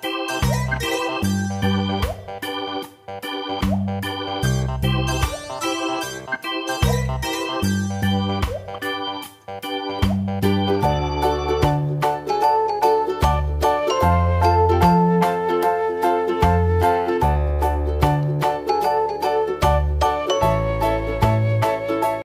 Bye.